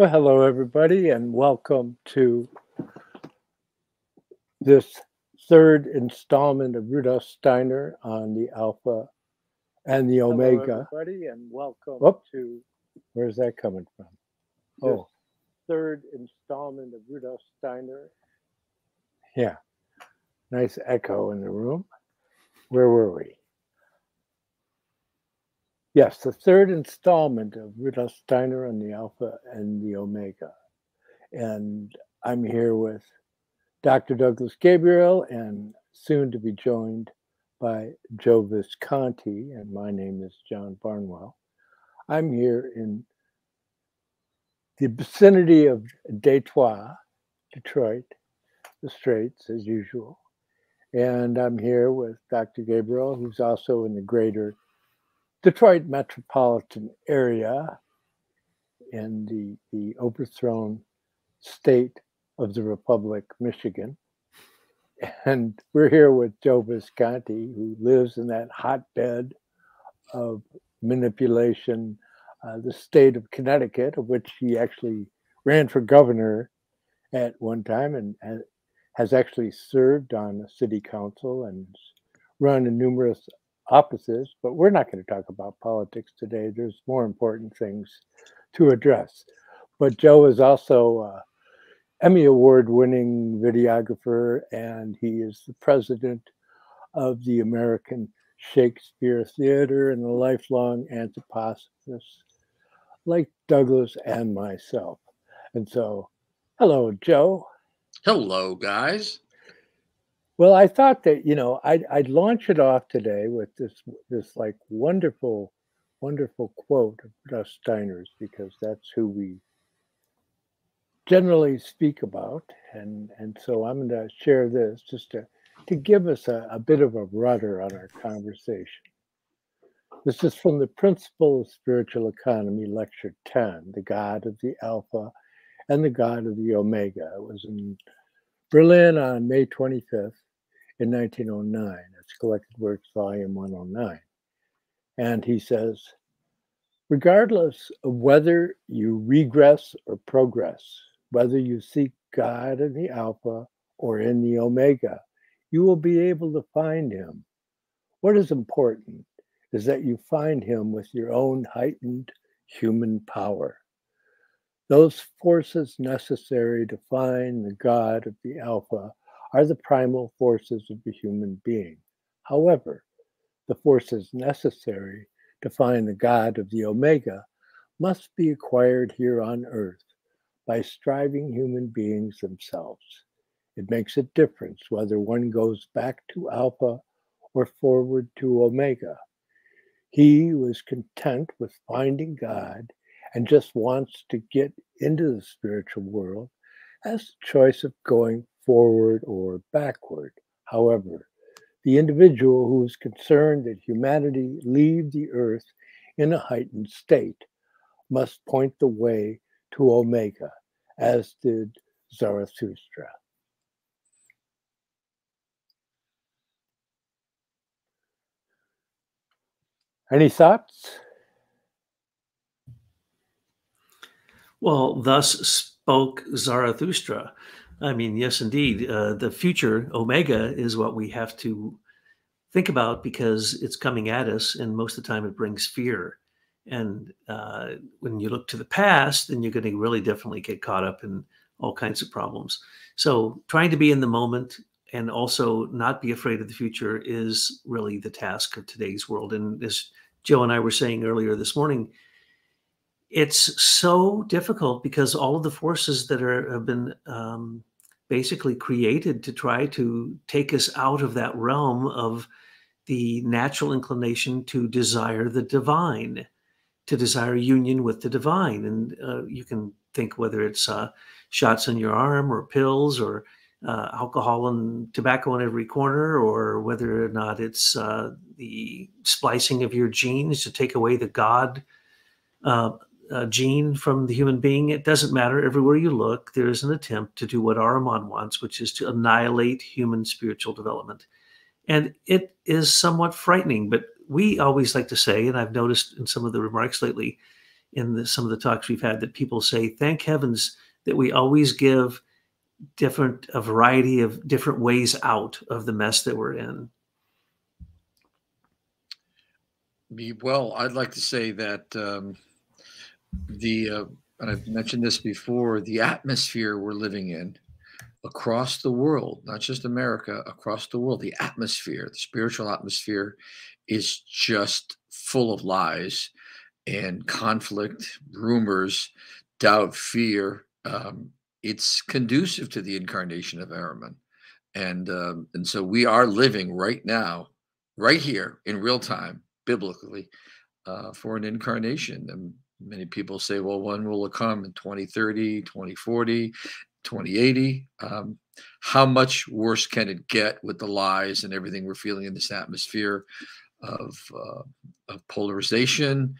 Well, hello, everybody, and welcome to this third installment of Rudolf Steiner on the Alpha and the Omega. Hello, everybody, and welcome Whoop. to Where's that coming from? Oh, third installment of Rudolf Steiner. yeah. Nice echo in the room. Where were we? Yes, the third installment of Rudolf Steiner on the Alpha and the Omega. And I'm here with Dr. Douglas Gabriel and soon to be joined by Joe Visconti. And my name is John Barnwell. I'm here in the vicinity of Detroit, Detroit, the Straits as usual. And I'm here with Dr. Gabriel, who's also in the greater Detroit metropolitan area in the, the overthrown state of the Republic, Michigan. And we're here with Joe Visconti, who lives in that hotbed of manipulation, uh, the state of Connecticut, of which he actually ran for governor at one time and, has actually served on a city council and run numerous offices. But we're not going to talk about politics today. There's more important things to address. But Joe is also uh, Emmy Award winning videographer, and he is the president of the American Shakespeare Theater and a lifelong anthroposophist like Douglas and myself. And so, hello, Joe. Hello, guys. Well, I thought that you know I'd, I'd launch it off today with this this like wonderful, wonderful quote of Rudolf Steiner's because that's who we generally speak about, and and so I'm going to share this just to to give us a, a bit of a rudder on our conversation. This is from the Principle of Spiritual Economy, Lecture 10, The God of the Alpha and the God of the Omega. It was in Berlin on May 25th in 1909. It's Collected Works, Volume 109. And he says, regardless of whether you regress or progress, whether you seek God in the Alpha or in the Omega, you will be able to find him. What is important is that you find him with your own heightened human power. Those forces necessary to find the God of the Alpha are the primal forces of the human being. However, the forces necessary to find the God of the Omega must be acquired here on earth by striving human beings themselves. It makes a difference whether one goes back to Alpha or forward to Omega. He was content with finding God and just wants to get into the spiritual world has the choice of going forward or backward. However, the individual who is concerned that humanity leave the earth in a heightened state must point the way to Omega, as did Zarathustra. Any thoughts? Well, thus spoke Zarathustra. I mean, yes, indeed. Uh, the future, Omega, is what we have to think about because it's coming at us, and most of the time it brings fear. And uh, when you look to the past, then you're going to really definitely get caught up in all kinds of problems. So, trying to be in the moment and also not be afraid of the future is really the task of today's world. And as Joe and I were saying earlier this morning, it's so difficult because all of the forces that are have been um, basically created to try to take us out of that realm of the natural inclination to desire the divine, to desire union with the divine, and uh, you can think whether it's uh, shots in your arm or pills or uh, alcohol and tobacco in every corner, or whether or not it's uh, the splicing of your genes to take away the God uh, gene from the human being. It doesn't matter. Everywhere you look, there is an attempt to do what Ahriman wants, which is to annihilate human spiritual development. And it is somewhat frightening, but we always like to say, and I've noticed in some of the remarks lately, in the, some of the talks we've had that people say, "Thank heavens that we always give different a variety of different ways out of the mess that we're in." Well, I'd like to say that um, the uh, and I've mentioned this before, the atmosphere we're living in across the world, not just America, across the world, the atmosphere, the spiritual atmosphere is just full of lies and conflict, rumors, doubt, fear. Um, it's conducive to the incarnation of Ahriman. And um, and so we are living right now, right here in real time, biblically, uh, for an incarnation. And many people say, well, when will it come in 2030, 2040, 2080? Um, how much worse can it get with the lies and everything we're feeling in this atmosphere of, uh, of polarization,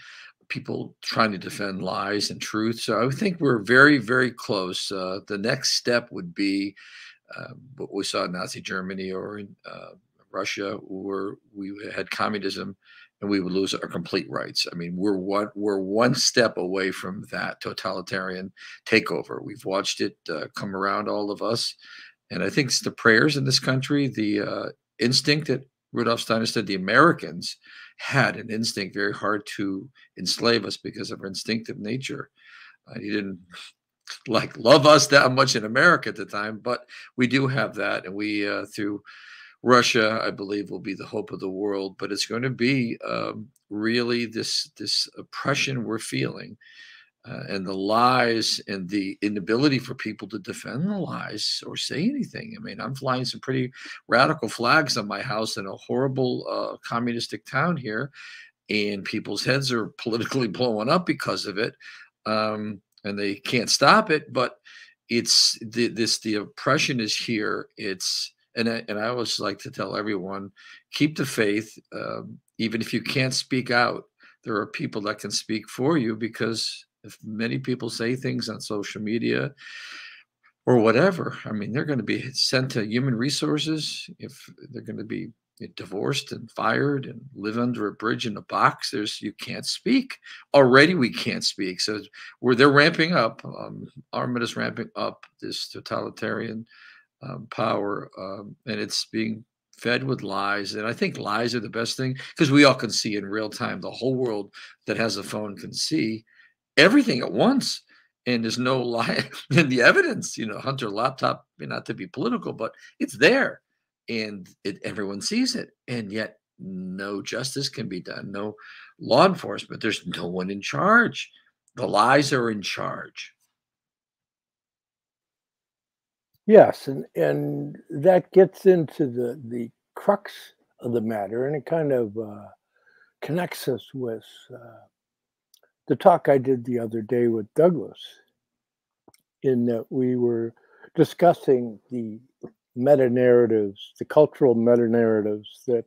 people trying to defend lies and truth? So I think we're very, very close. Uh, the next step would be uh, what we saw in Nazi Germany or in uh, Russia, where we had communism and we would lose our complete rights. I mean, we're one we're one step away from that totalitarian takeover. We've watched it uh, come around all of us, and I think it's the prayers in this country, the uh, instinct that Rudolf Steiner said the Americans had an instinct very hard to enslave us because of our instinctive nature. Uh, he didn't like love us that much in America at the time, but we do have that, and we uh, through Russia, I believe, will be the hope of the world, but it's going to be um, really this this oppression we're feeling, uh, and the lies and the inability for people to defend the lies or say anything. I mean, I'm flying some pretty radical flags on my house in a horrible uh, communistic town here, and people's heads are politically blowing up because of it, um, and they can't stop it. But it's the, this the oppression is here. It's and I, and I always like to tell everyone keep the faith um, even if you can't speak out there are people that can speak for you because if many people say things on social media or whatever i mean they're going to be sent to human resources if they're going to be divorced and fired and live under a bridge in a box there's you can't speak. Already we can't speak so where they're ramping up um, is ramping up this totalitarian um, power, um, and it's being fed with lies. And I think lies are the best thing because we all can see in real time. The whole world that has a phone can see everything at once. And there's no lie in the evidence. You know, Hunter laptop, not to be political, but it's there, and it, everyone sees it. And yet, no justice can be done. No law enforcement. There's no one in charge. The lies are in charge. Yes, and and that gets into the the crux of the matter, and it kind of uh, connects us with uh, the talk I did the other day with Douglas, in that we were discussing the meta narratives, the cultural meta narratives that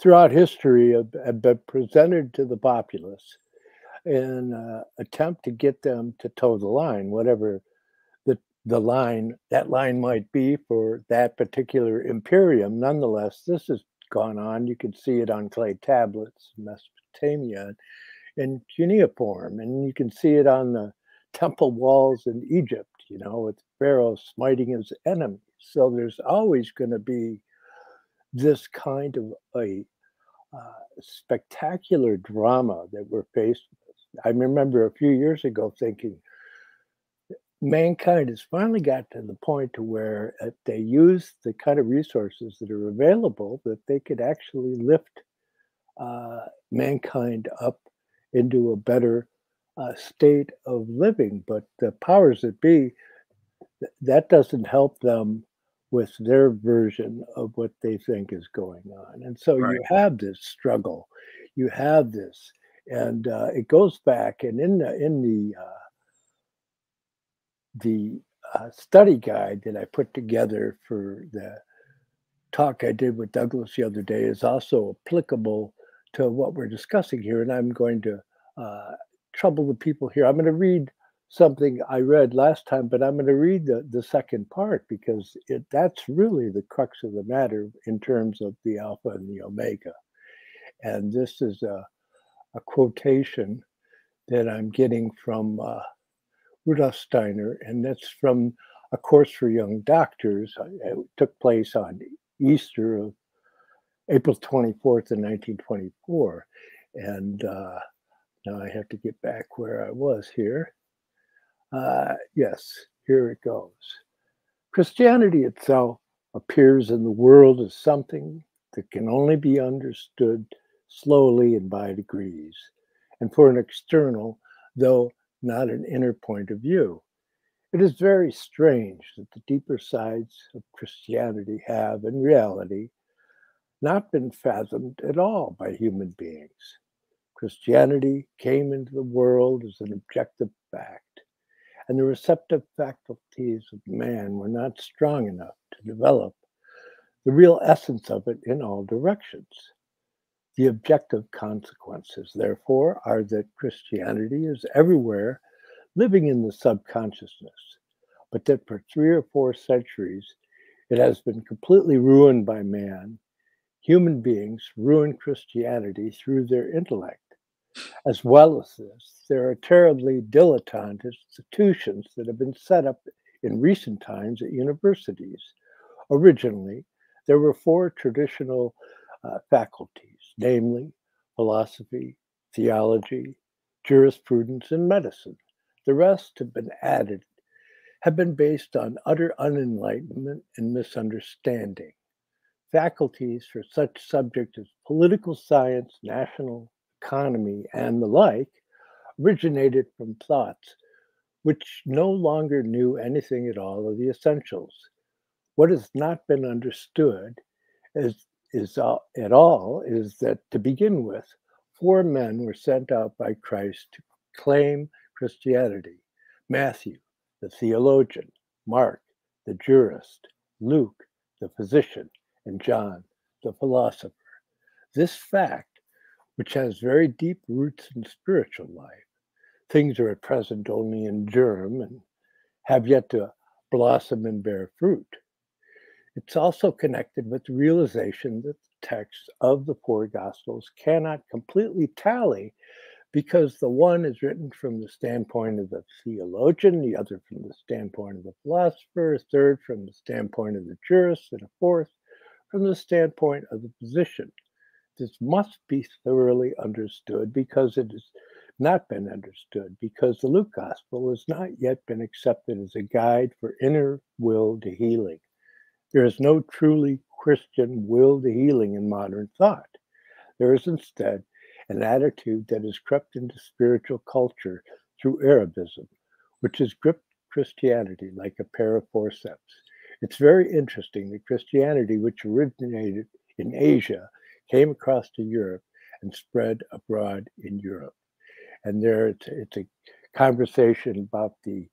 throughout history have, have been presented to the populace in uh, attempt to get them to toe the line, whatever the line that line might be for that particular imperium. Nonetheless, this has gone on. You can see it on clay tablets, Mesopotamia, in cuneiform, and you can see it on the temple walls in Egypt. You know, with Pharaoh smiting his enemies. So there's always going to be this kind of a uh, spectacular drama that we're faced with. I remember a few years ago thinking, mankind has finally got to the point to where if they use the kind of resources that are available that they could actually lift uh, mankind up into a better uh, state of living. But the powers that be th- that doesn't help them with their version of what they think is going on. And so right. you have this struggle. You have this. And uh, it goes back and in the in the uh, the uh, study guide that I put together for the talk I did with Douglas the other day is also applicable to what we're discussing here. And I'm going to uh, trouble the people here. I'm going to read something I read last time, but I'm going to read the, the second part because it, that's really the crux of the matter in terms of the alpha and the omega. And this is a, a quotation that I'm getting from uh, Rudolf Steiner, and that's from a course for young doctors. Uh, it took place on Easter of April 24th in 1924. And uh, now I have to get back where I was here. Uh, yes, here it goes. Christianity itself appears in the world as something that can only be understood slowly and by degrees, and for an external, though not an inner point of view. It is very strange that the deeper sides of Christianity have, in reality, not been fathomed at all by human beings. Christianity came into the world as an objective fact, and the receptive faculties of man were not strong enough to develop the real essence of it in all directions. The objective consequences, therefore, are that Christianity is everywhere living in the subconsciousness, but that for three or four centuries it has been completely ruined by man. Human beings ruin Christianity through their intellect. As well as this, there are terribly dilettante institutions that have been set up in recent times at universities. Originally, there were four traditional uh, faculties, namely philosophy, theology, jurisprudence, and medicine. The rest have been added, have been based on utter unenlightenment and misunderstanding. Faculties for such subjects as political science, national economy, and the like originated from thoughts which no longer knew anything at all of the essentials. What has not been understood is, is uh, at all is that to begin with, four men were sent out by Christ to claim Christianity Matthew, the theologian, Mark, the jurist, Luke, the physician, and John, the philosopher. This fact which has very deep roots in spiritual life. Things are at present only in germ and have yet to blossom and bear fruit. It's also connected with the realization that the texts of the four Gospels cannot completely tally because the one is written from the standpoint of the theologian, the other from the standpoint of the philosopher, a third from the standpoint of the jurist, and a fourth from the standpoint of the physician this must be thoroughly understood because it has not been understood, because the Luke Gospel has not yet been accepted as a guide for inner will to healing. There is no truly Christian will to healing in modern thought. There is instead an attitude that has crept into spiritual culture through Arabism, which has gripped Christianity like a pair of forceps. It's very interesting that Christianity, which originated in Asia, came across to Europe and spread abroad in Europe. And there it's, it's a conversation about the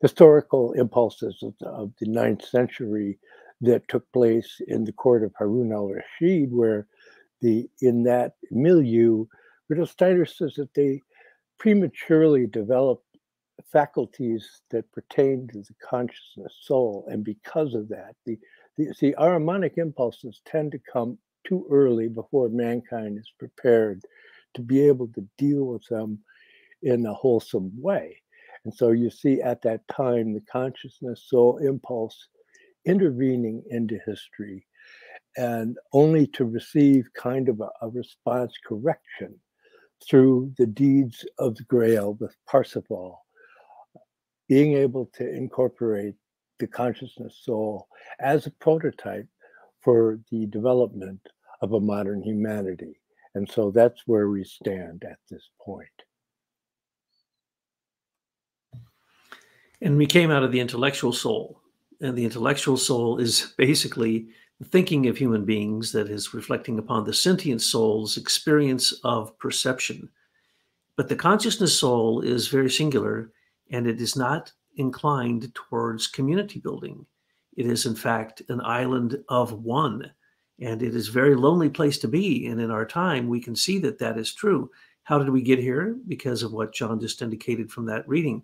historical impulses of the, of the ninth century that took place in the court of Harun al-Rashid, where the in that milieu, Rudolf Steiner says that they prematurely developed faculties that pertain to the consciousness soul, and because of that, the the, the Ahrimanic impulses tend to come too early before mankind is prepared to be able to deal with them in a wholesome way. And so you see at that time the consciousness soul impulse intervening into history and only to receive kind of a, a response correction through the deeds of the Grail with Parsifal, being able to incorporate the consciousness soul as a prototype for the development of a modern humanity. And so that's where we stand at this point. And we came out of the intellectual soul. And the intellectual soul is basically thinking of human beings that is reflecting upon the sentient soul's experience of perception. But the consciousness soul is very singular and it is not inclined towards community building. It is, in fact, an island of one and it is a very lonely place to be and in our time we can see that that is true how did we get here because of what john just indicated from that reading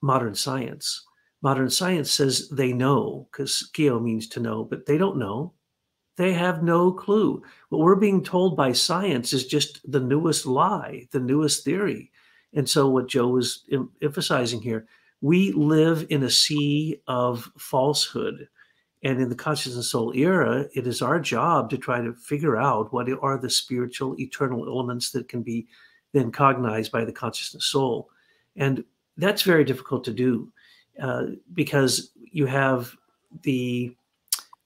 modern science modern science says they know because geo means to know but they don't know they have no clue what we're being told by science is just the newest lie the newest theory And so, what Joe was em- emphasizing here, we live in a sea of falsehood. And in the consciousness soul era, it is our job to try to figure out what are the spiritual, eternal elements that can be then cognized by the consciousness soul. And that's very difficult to do uh, because you have the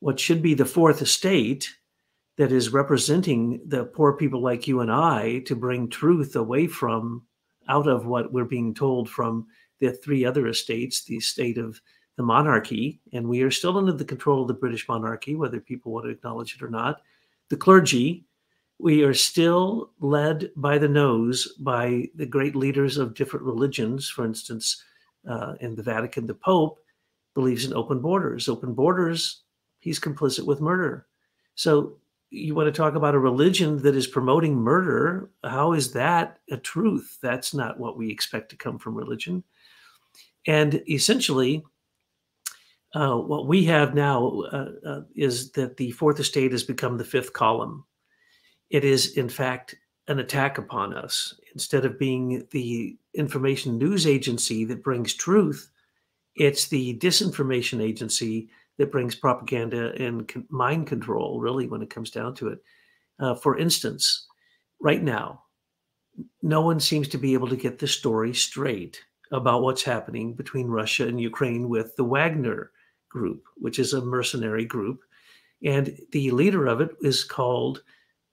what should be the fourth estate that is representing the poor people like you and I to bring truth away from out of what we're being told from the three other estates, the state of the monarchy, and we are still under the control of the British monarchy, whether people want to acknowledge it or not. The clergy, we are still led by the nose by the great leaders of different religions. For instance, uh, in the Vatican, the Pope believes in open borders. Open borders, he's complicit with murder. So you want to talk about a religion that is promoting murder? How is that a truth? That's not what we expect to come from religion. And essentially, uh, what we have now uh, uh, is that the fourth estate has become the fifth column. It is, in fact, an attack upon us. Instead of being the information news agency that brings truth, it's the disinformation agency that brings propaganda and con- mind control, really, when it comes down to it. Uh, for instance, right now, no one seems to be able to get the story straight about what's happening between Russia and Ukraine with the Wagner group, which is a mercenary group. And the leader of it is called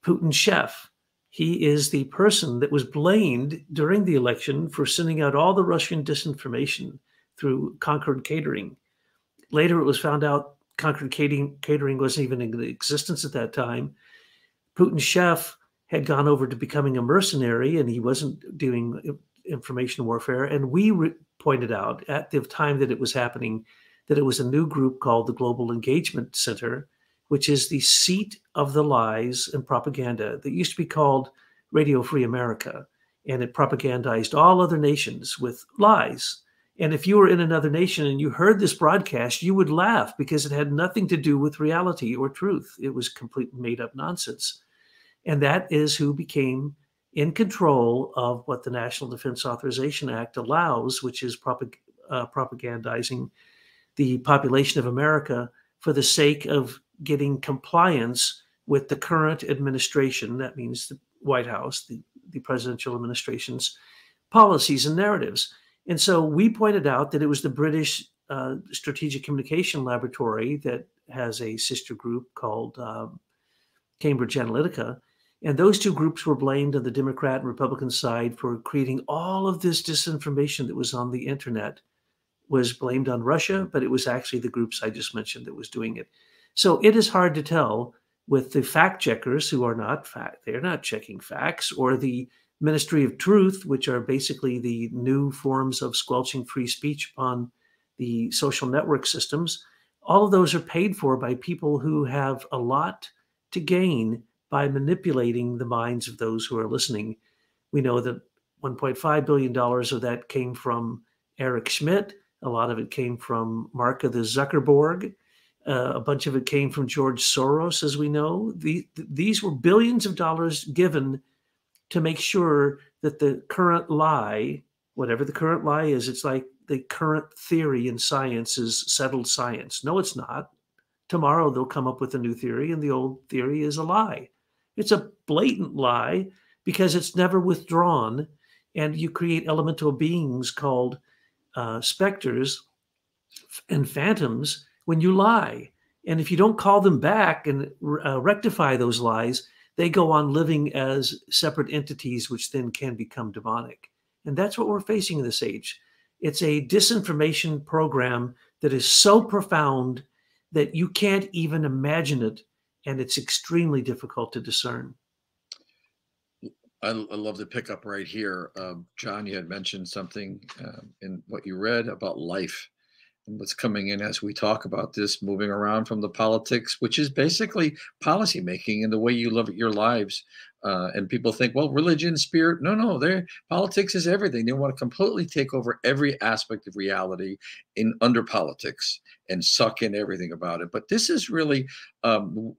Putin Chef. He is the person that was blamed during the election for sending out all the Russian disinformation through Concord Catering. Later, it was found out Concord Catering wasn't even in existence at that time. Putin's Chef had gone over to becoming a mercenary and he wasn't doing information warfare. And we pointed out at the time that it was happening that it was a new group called the Global Engagement Center, which is the seat of the lies and propaganda that used to be called Radio Free America. And it propagandized all other nations with lies. And if you were in another nation and you heard this broadcast, you would laugh because it had nothing to do with reality or truth. It was complete made up nonsense. And that is who became in control of what the National Defense Authorization Act allows, which is propag- uh, propagandizing the population of America for the sake of getting compliance with the current administration. That means the White House, the, the presidential administration's policies and narratives. And so we pointed out that it was the British uh, Strategic Communication Laboratory that has a sister group called um, Cambridge Analytica. And those two groups were blamed on the Democrat and Republican side for creating all of this disinformation that was on the internet was blamed on Russia, but it was actually the groups I just mentioned that was doing it. So it is hard to tell with the fact checkers who are not fact, they're not checking facts, or the Ministry of Truth, which are basically the new forms of squelching free speech upon the social network systems. All of those are paid for by people who have a lot to gain by manipulating the minds of those who are listening. We know that $1.5 billion of that came from Eric Schmidt. A lot of it came from Mark of the Zuckerberg. Uh, a bunch of it came from George Soros, as we know. The, these were billions of dollars given to make sure that the current lie, whatever the current lie is, it's like the current theory in science is settled science. No, it's not. Tomorrow they'll come up with a new theory, and the old theory is a lie. It's a blatant lie because it's never withdrawn. And you create elemental beings called uh, specters and phantoms when you lie. And if you don't call them back and uh, rectify those lies, they go on living as separate entities, which then can become demonic. And that's what we're facing in this age. It's a disinformation program that is so profound that you can't even imagine it. And it's extremely difficult to discern. I, I love the pickup right here. Um, John, you had mentioned something um, in what you read about life what's coming in as we talk about this, moving around from the politics, which is basically policy making and the way you live your lives. Uh, and people think, well, religion, spirit, no, no, their politics is everything. They want to completely take over every aspect of reality in under politics and suck in everything about it. But this is really um,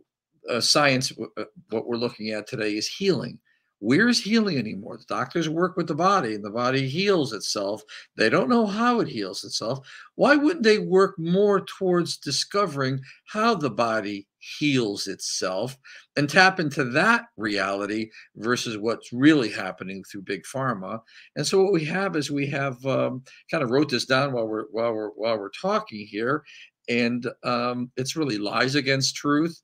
science. Uh, what we're looking at today is healing Where's healing anymore? The doctors work with the body and the body heals itself. They don't know how it heals itself. Why wouldn't they work more towards discovering how the body heals itself and tap into that reality versus what's really happening through big pharma? And so what we have is we have um, kind of wrote this down while we're while we're while we're talking here, and um, it's really lies against truth,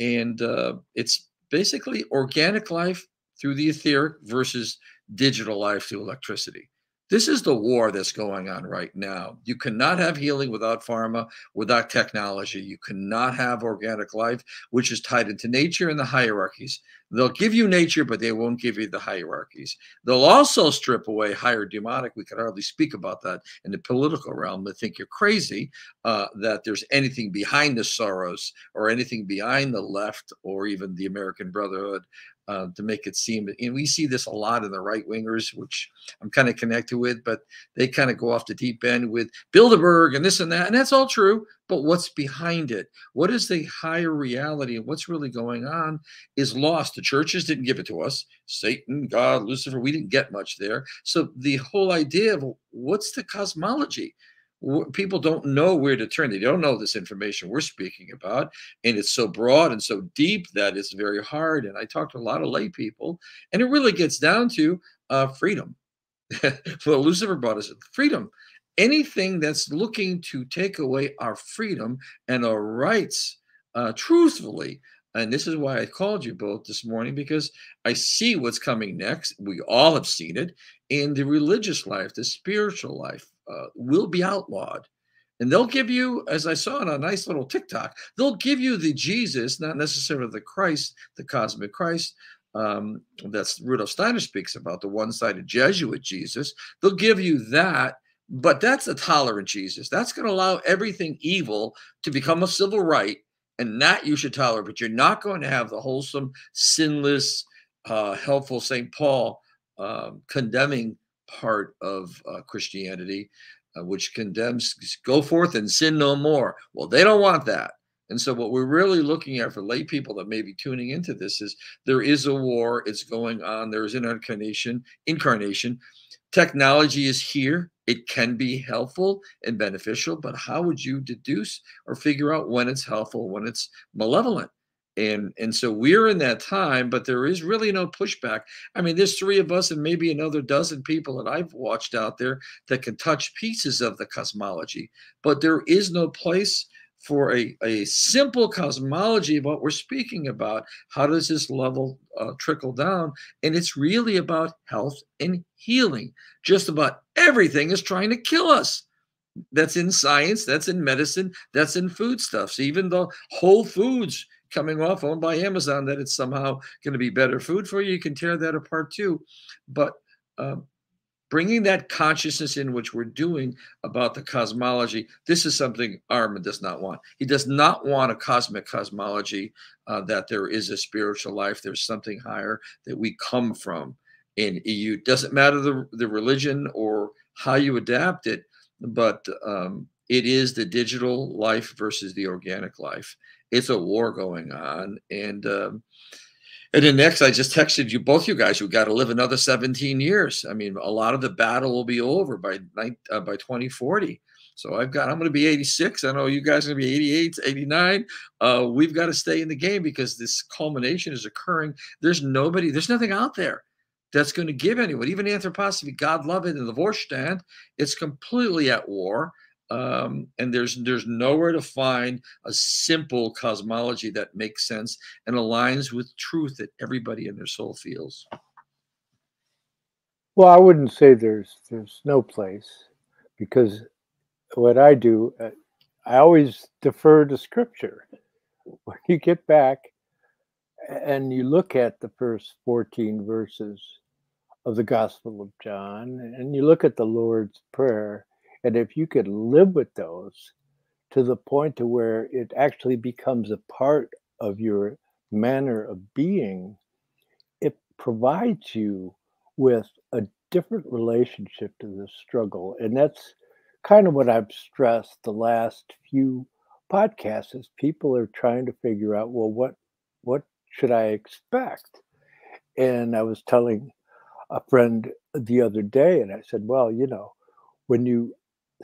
and uh, it's basically organic life through the etheric versus digital life through electricity. This is the war that's going on right now. You cannot have healing without pharma, without technology. You cannot have organic life, which is tied into nature and the hierarchies. They'll give you nature, but they won't give you the hierarchies. They'll also strip away higher demonic. We could hardly speak about that in the political realm. They think you're crazy uh, that there's anything behind the Soros or anything behind the left or even the American Brotherhood uh, to make it seem and we see this a lot in the right wingers which i'm kind of connected with but they kind of go off the deep end with bilderberg and this and that and that's all true but what's behind it? What is the higher reality and what's really going on is lost. The churches didn't give it to us. Satan god lucifer we didn't get much there. So the whole idea of what's the cosmology people don't know where to turn. They don't know this information we're speaking about. And it's so broad and so deep that it's very hard. And I talk to a lot of lay people, and it really gets down to uh, freedom. well, Lucifer brought us freedom. Anything that's looking to take away our freedom and our rights uh, truthfully. And this is why I called you both this morning because I see what's coming next. We all have seen it in the religious life, the spiritual life uh, will be outlawed. And they'll give you, as I saw in a nice little TikTok, they'll give you the Jesus, not necessarily the Christ, the cosmic Christ. Um, that's Rudolf Steiner speaks about the one-sided Jesuit Jesus. They'll give you that, but that's a tolerant Jesus. That's going to allow everything evil to become a civil right, and that you should tolerate. But you're not going to have the wholesome, sinless, uh, helpful Saint Paul um, condemning part of uh, Christianity, uh, which condemns go forth and sin no more. Well, they don't want that. And so, what we're really looking at for lay people that may be tuning into this is there is a war. It's going on. There's an incarnation. Incarnation. Technology is here. It can be helpful and beneficial, but how would you deduce or figure out when it's helpful, when it's malevolent? And and so we're in that time but there is really no pushback. I mean there's three of us and maybe another dozen people that i've watched out there that can touch pieces of the cosmology but there is no place for a, a simple cosmology of what we're speaking about. How does this level uh, trickle down? And it's really about health and healing. Just about everything is trying to kill us. That's in science that's in medicine that's in foodstuffs even the whole foods coming off owned by Amazon that it's somehow going to be better food for you. You can tear that apart too. But uh, bringing that consciousness in, which we're doing about the cosmology, this is something Ahriman does not want. He does not want a cosmic cosmology uh, that there is a spiritual life, there's something higher that we come from. In EU, doesn't matter the, the religion or how you adapt it, but um, it is the digital life versus the organic life it's a war going on. And um, and then next, I just texted you both you guys. We got to live another 17 years. I mean, a lot of the battle will be over by uh, by 2040. So I've got I'm going to be 86. I know you guys are going to be 88, 89. Uh, we've got to stay in the game because this culmination is occurring. There's nobody. There's nothing out there that's going to give anyone, even anthroposophy, God love it, and the Vorstand. It's completely at war um, and there's there's nowhere to find a simple cosmology that makes sense and aligns with truth that everybody in their soul feels. Well, I wouldn't say there's there's no place because what I do, uh, I always defer to Scripture. When you get back and you look at the first 14 verses of the Gospel of John, and you look at the Lord's Prayer, and if you could live with those to the point to where it actually becomes a part of your manner of being, it provides you with a different relationship to the struggle. And that's kind of what I've stressed the last few podcasts is people are trying to figure out, well, what what should I expect? And I was telling a friend the other day, and I said, well, you know, when you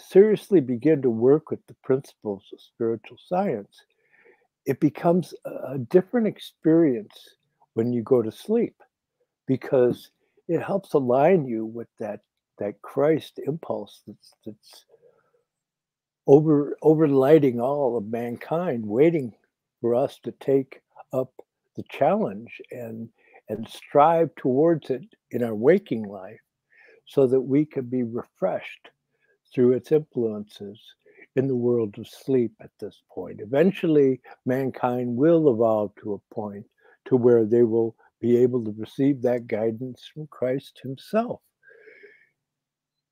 seriously begin to work with the principles of spiritual science, it becomes a different experience when you go to sleep because it helps align you with that that Christ impulse that's that's over overlighting all of mankind, waiting for us to take up the challenge and and strive towards it in our waking life so that we can be refreshed through its influences in the world of sleep at this point. Eventually, mankind will evolve to a point to where they will be able to receive that guidance from Christ himself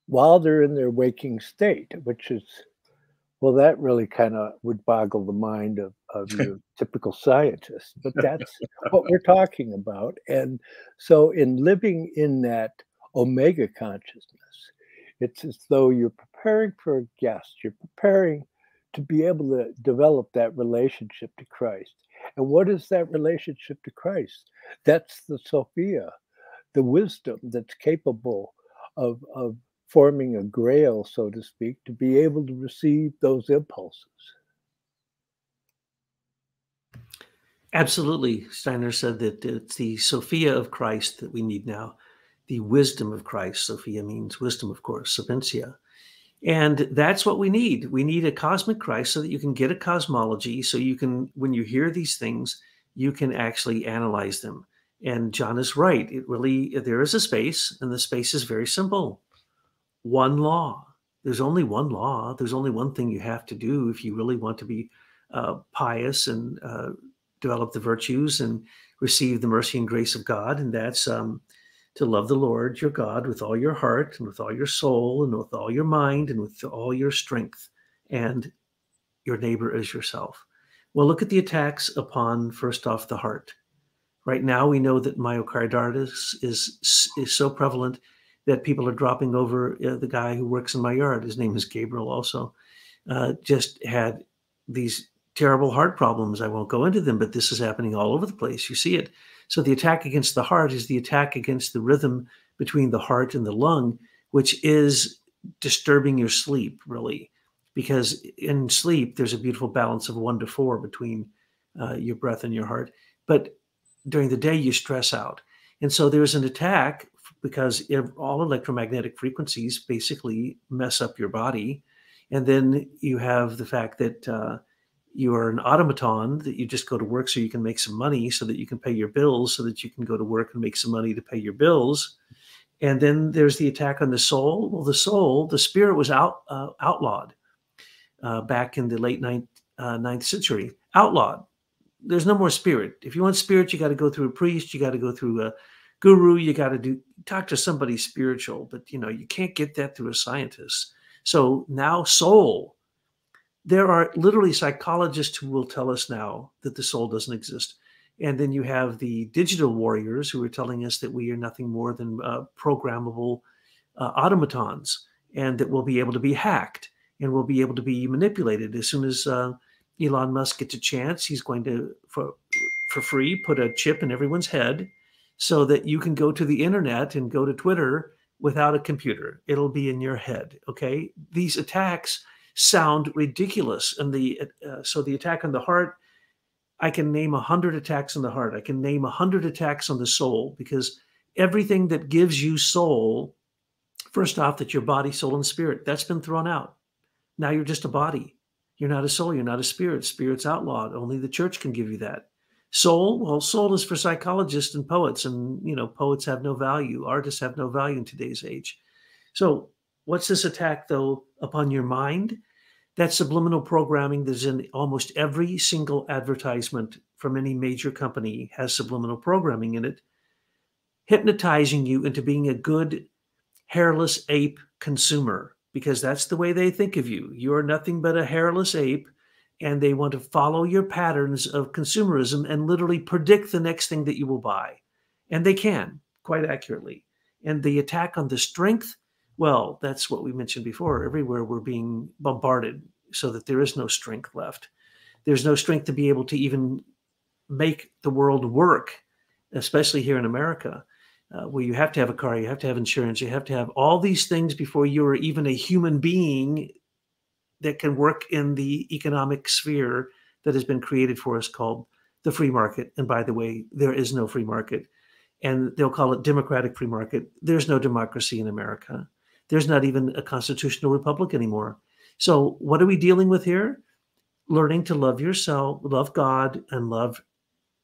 while they're in their waking state, which is well, that really kind of would boggle the mind of, of your typical scientist, but that's what we're talking about. And so, in living in that omega consciousness, it's as though you're preparing for a guest, you're preparing to be able to develop that relationship to Christ. And what is that relationship to Christ? That's the Sophia, the wisdom that's capable of, of forming a grail, so to speak, to be able to receive those impulses. Absolutely. Steiner said that it's the Sophia of Christ that we need now, the wisdom of Christ. Sophia means wisdom, of course, Sapientia. And that's what we need. We need a cosmic Christ so that you can get a cosmology, so you can, when you hear these things, you can actually analyze them. And John is right. It really, there is a space, and the space is very simple one law. There's only one law. There's only one thing you have to do if you really want to be uh, pious and uh, develop the virtues and receive the mercy and grace of God. And that's um, to love the Lord your God with all your heart and with all your soul and with all your mind and with all your strength and your neighbor as yourself. Well, look at the attacks upon, first off, the heart. Right now, we know that myocarditis is, is so prevalent that people are dropping over. Uh, the guy who works in my yard, his name is Gabriel, also uh, just had these terrible heart problems. I won't go into them, but this is happening all over the place. You see it. So the attack against the heart is the attack against the rhythm between the heart and the lung, which is disturbing your sleep, really. Because in sleep, there's a beautiful balance of one to four between uh, your breath and your heart. But during the day, you stress out. And so there's an attack because all electromagnetic frequencies basically mess up your body. And then you have the fact that uh, you are an automaton, that you just go to work so you can make some money, so that you can pay your bills, so that you can go to work and make some money to pay your bills. And then there's the attack on the soul. Well, the soul, the spirit was out uh, outlawed uh, back in the late ninth, uh, ninth century. Outlawed. There's no more spirit. If you want spirit, you got to go through a priest. You got to go through a guru you got to do talk to somebody spiritual but you know you can't get that through a scientist so now soul there are literally psychologists who will tell us now that the soul doesn't exist and then you have the digital warriors who are telling us that we are nothing more than uh, programmable uh, automatons and that we'll be able to be hacked and we'll be able to be manipulated as soon as uh, Elon Musk gets a chance he's going to for for free put a chip in everyone's head so that you can go to the internet and go to Twitter without a computer. It'll be in your head. Okay. These attacks sound ridiculous. And the, uh, so the attack on the heart, I can name a hundred attacks on the heart. I can name a hundred attacks on the soul because everything that gives you soul, first off, that your body, soul, and spirit, that's been thrown out. Now you're just a body. You're not a soul. You're not a spirit. Spirit's outlawed. Only the church can give you that. Soul, well, soul is for psychologists and poets, and you know, poets have no value. Artists have no value in today's age. So, what's this attack though upon your mind? That subliminal programming that's in almost every single advertisement from any major company has subliminal programming in it, hypnotizing you into being a good hairless ape consumer because that's the way they think of you. You are nothing but a hairless ape and they want to follow your patterns of consumerism and literally predict the next thing that you will buy. And they can quite accurately. And the attack on the strength, well, that's what we mentioned before. Everywhere we're being bombarded so that there is no strength left. There's no strength to be able to even make the world work especially here in America, uh, where you have to have a car, you have to have insurance, you have to have all these things before you are even a human being that can work in the economic sphere that has been created for us called the free market. And by the way, there is no free market. And they'll call it democratic free market. There's no democracy in America. There's not even a constitutional republic anymore. So, what are we dealing with here? Learning to love yourself, love God, and love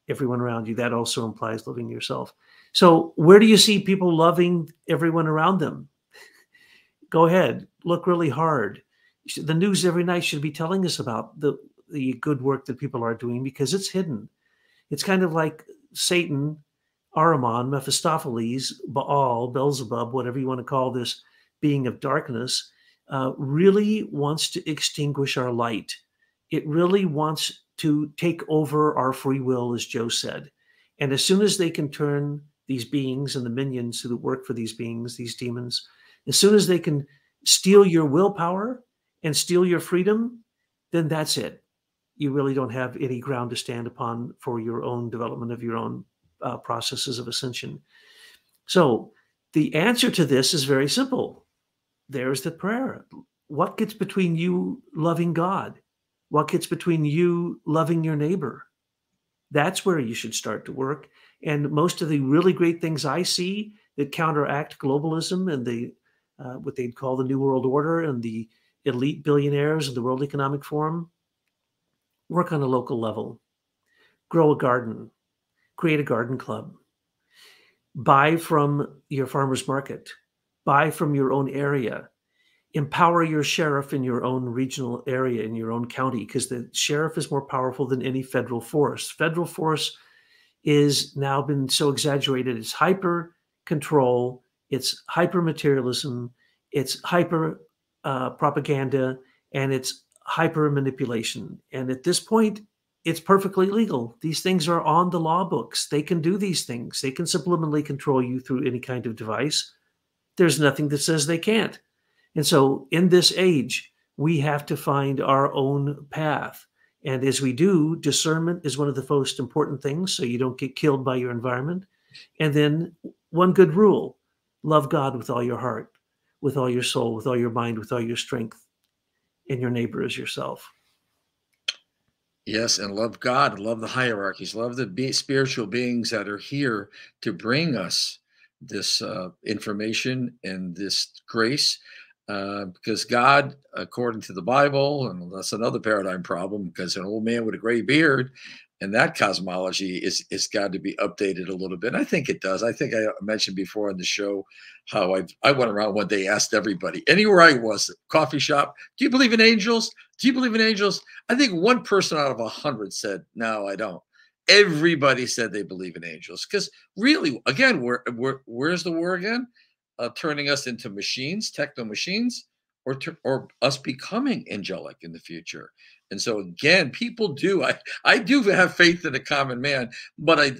everyone around you. That also implies loving yourself. So, where do you see people loving everyone around them? Go ahead, look really hard. The news every night should be telling us about the, the good work that people are doing because it's hidden. It's kind of like Satan, Ahriman, Mephistopheles, Baal, Beelzebub, whatever you want to call this being of darkness, uh, really wants to extinguish our light. It really wants to take over our free will, as Joe said. And as soon as they can turn these beings and the minions who work for these beings, these demons, as soon as they can steal your willpower and steal your freedom, then that's it. You really don't have any ground to stand upon for your own development of your own uh, processes of ascension. So the answer to this is very simple. There's the prayer. What gets between you loving God? What gets between you loving your neighbor? That's where you should start to work. And most of the really great things I see that counteract globalism and the uh, what they'd call the New World Order and the elite billionaires of the World Economic Forum work on a local level, grow a garden, create a garden club, buy from your farmer's market, buy from your own area, empower your sheriff in your own regional area, in your own county, because the sheriff is more powerful than any federal force. Federal force is now been so exaggerated. It's hyper control, it's hyper materialism, it's hyper uh, propaganda, and it's hyper manipulation. And at this point, it's perfectly legal. These things are on the law books. They can do these things. They can subliminally control you through any kind of device. There's nothing that says they can't. And so, in this age, we have to find our own path. And as we do, discernment is one of the most important things so you don't get killed by your environment. And then, one good rule love God with all your heart, with all your soul, with all your mind, with all your strength, and your neighbor as yourself. Yes, and love God, love the hierarchies, love the be- spiritual beings that are here to bring us this uh, information and this grace. Uh, because God, according to the Bible, and that's another paradigm problem, because an old man with a gray beard and that cosmology is is got to be updated a little bit. I think it does. I think I mentioned before on the show how I I went around one day asked everybody anywhere I was coffee shop, do you believe in angels? Do you believe in angels? I think one person out of a hundred said no, I don't. Everybody said they believe in angels because really, again, where where's the war again? Uh, turning us into machines, techno machines, or or us becoming angelic in the future. And so again, people do. I I do have faith in a common man, but I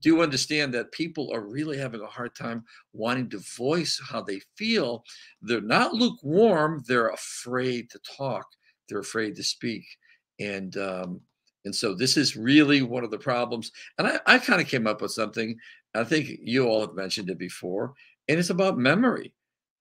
do understand that people are really having a hard time wanting to voice how they feel. They're not lukewarm. They're afraid to talk. They're afraid to speak. And um, and so this is really one of the problems. And I, I kind of came up with something. I think you all have mentioned it before, and it's about memory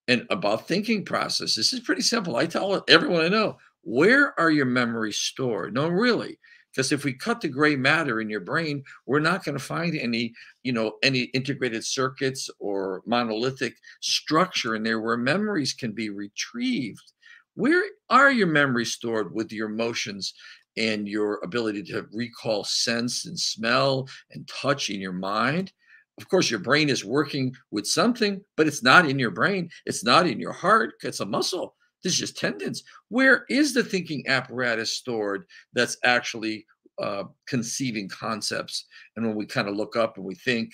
and about thinking process. This is pretty simple. I tell everyone I know where are your memories stored? No, really. Because if we cut the gray matter in your brain, we're not going to find any, you know, any integrated circuits or monolithic structure in there where memories can be retrieved. Where are your memories stored with your emotions and your ability to recall sense and smell and touch in your mind? Of course, your brain is working with something, but it's not in your brain. It's not in your heart. It's a muscle. This is just tendons. Where is the thinking apparatus stored that's actually uh, conceiving concepts? And when we kind of look up and we think,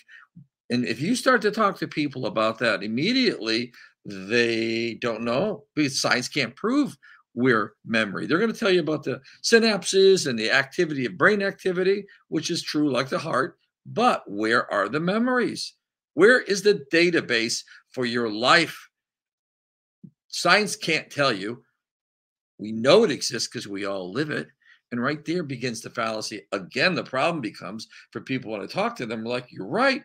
and if you start to talk to people about that immediately, they don't know because science can't prove where memory. They're going to tell you about the synapses and the activity of brain activity, which is true like the heart. But where are the memories? Where is the database for your life Science can't tell you. We know it exists because we all live it. And right there begins the fallacy. Again, the problem becomes for people when I talk to them, like, you're right.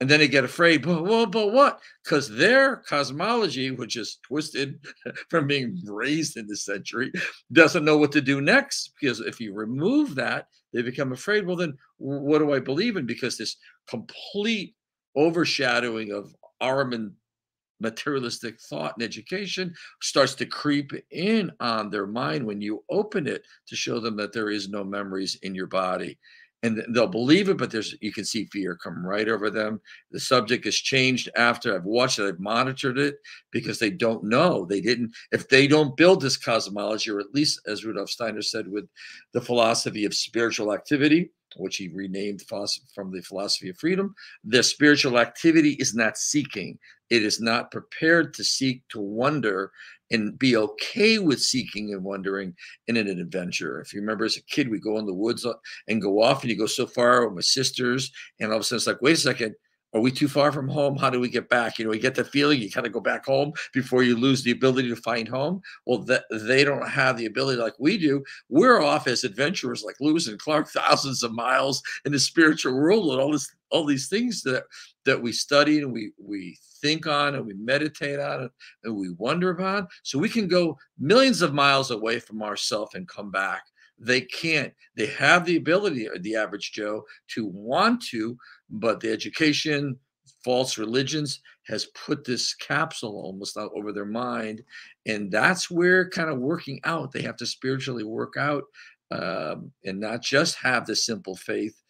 And then they get afraid, but, well, but what? Because their cosmology, which is twisted from being raised in this century, doesn't know what to do next. Because if you remove that, they become afraid. Well, then what do I believe in? Because this complete overshadowing of Ahriman materialistic thought and education starts to creep in on their mind when you open it to show them that there is no memories in your body and they'll believe it but there's you can see fear come right over them. The subject has changed after i've watched it i've monitored it because they don't know. They didn't if they don't build this cosmology or at least as rudolf steiner said with the philosophy of spiritual activity which he renamed from the philosophy of freedom the spiritual activity is not seeking it is not prepared to seek to wonder and be okay with seeking and wondering in an adventure. If you remember as a kid, we go in the woods uh, and go off, and you go so far with my sisters, and all of a sudden it's like, wait a second, are we too far from home? How do we get back? You know, you get the feeling you kind of go back home before you lose the ability to find home. Well, they don't have the ability like we do. We're off as adventurers like Lewis and Clark, thousands of miles in the spiritual world and all this, all these things that that we study and we we think on and we meditate on it and we wonder about. So we can go millions of miles away from ourselves and come back. They can't. They have the ability, uh, the average Joe, to want to, but the education, false religions has put this capsule almost out over their mind. And that's where kind of working out, they have to spiritually work out um, and not just have the simple faith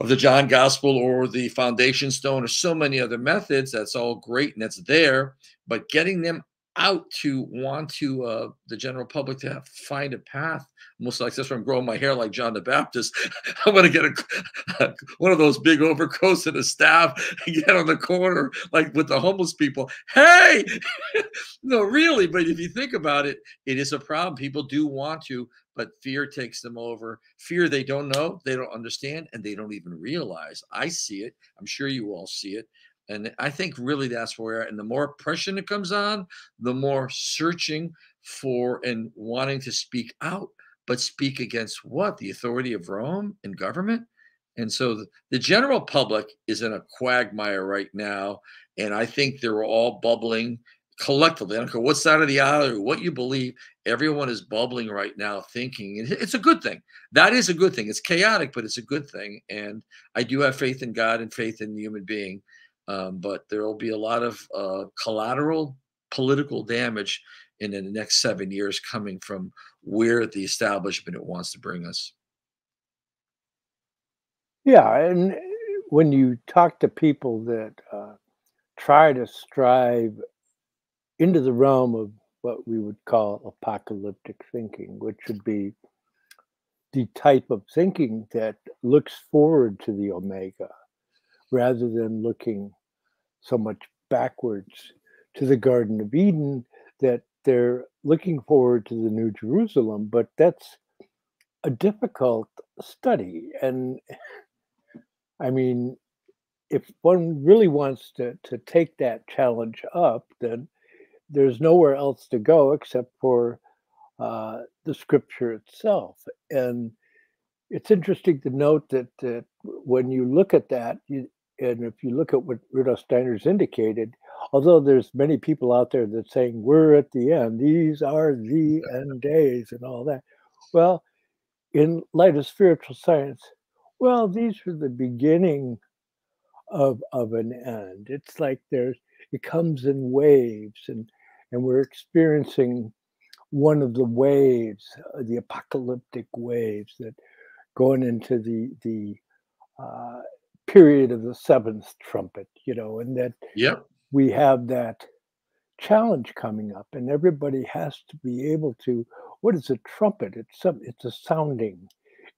of the John Gospel or the Foundation Stone or so many other methods. That's all great and that's there, but getting them out to want to uh, the general public to find a path. Almost like this, I'm growing my hair like John the Baptist. I'm to get a, one of those big overcoats and a staff and get on the corner like with the homeless people. Hey, no, really. But if you think about it, it is a problem. People do want to, but fear takes them over. Fear they don't know, they don't understand, and they don't even realize. I see it. I'm sure you all see it. And I think really that's where, and the more oppression that comes on, the more searching for and wanting to speak out, but speak against what? The authority of Rome and government? And so the, the general public is in a quagmire right now. And I think they're all bubbling collectively. I don't care what side of the aisle or what you believe, everyone is bubbling right now thinking it's a good thing. That is a good thing. It's chaotic, but it's a good thing. And I do have faith in God and faith in the human being. Um, but there will be a lot of uh, collateral political damage in the next seven years coming from where the establishment it wants to bring us. Yeah, and when you talk to people that uh, try to strive into the realm of what we would call apocalyptic thinking, which would be the type of thinking that looks forward to the Omega rather than looking so much backwards to the Garden of Eden that they're looking forward to the New Jerusalem, but that's a difficult study. And I mean, if one really wants to, to take that challenge up, then there's nowhere else to go except for uh, the scripture itself. And it's interesting to note that, that when you look at that, you, and if you look at what Rudolf Steiner's indicated, although there's many people out there that saying we're at the end, these are the end days and all that. Well, in light of spiritual science, well, these are the beginning of of an end. It's like there's it comes in waves and and we're experiencing one of the waves, uh, the apocalyptic waves that going into the the uh, period of the seventh trumpet, you know, and that yep. we have that challenge coming up, and everybody has to be able to. What is a trumpet? It's some. It's a sounding.